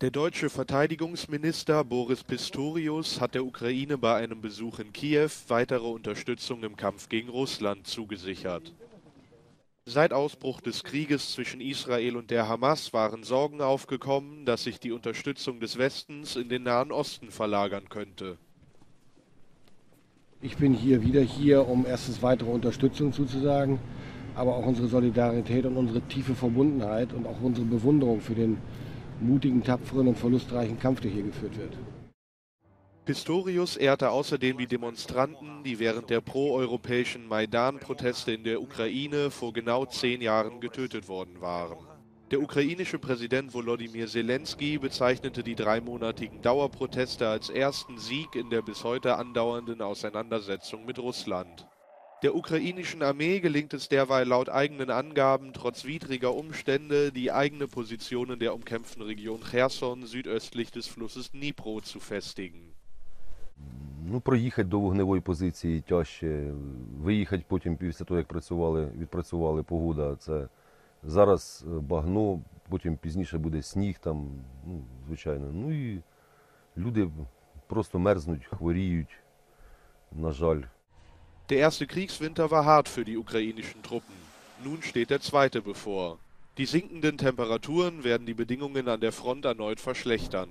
Der deutsche Verteidigungsminister Boris Pistorius hat der Ukraine bei einem Besuch in Kiew weitere Unterstützung im Kampf gegen Russland zugesichert. Seit Ausbruch des Krieges zwischen Israel und der Hamas waren Sorgen aufgekommen, dass sich die Unterstützung des Westens in den Nahen Osten verlagern könnte. Ich bin hier wieder hier, um erstens weitere Unterstützung zuzusagen, aber auch unsere Solidarität und unsere tiefe Verbundenheit und auch unsere Bewunderung für den mutigen, tapferen und verlustreichen Kampf, der hier geführt wird. Pistorius ehrte außerdem die Demonstranten, die während der proeuropäischen Maidan-Proteste in der Ukraine vor genau zehn Jahren getötet worden waren. Der ukrainische Präsident Volodymyr Zelensky bezeichnete die dreimonatigen Dauerproteste als ersten Sieg in der bis heute andauernden Auseinandersetzung mit Russland. Der ukrainischen Armee gelingt es derweil laut eigenen Angaben trotz widriger Umstände, die eigene Position in der umkämpften Region Cherson südöstlich des Flusses Dnipro zu festigen. Ну, проїхати до вогневої позиції тяжче. Виїхати потім після того, як працювали, відпрацювали погода, це зараз багно, потім пізніше буде сніг там, ну, звичайно. Ну і люди просто мерзнуть, хворіють, на жаль. Der erste Kriegswinter war hart für die ukrainischen Truppen. Nun steht der zweite bevor. Die sinkenden Temperaturen werden die Bedingungen an der Front erneut verschlechtern.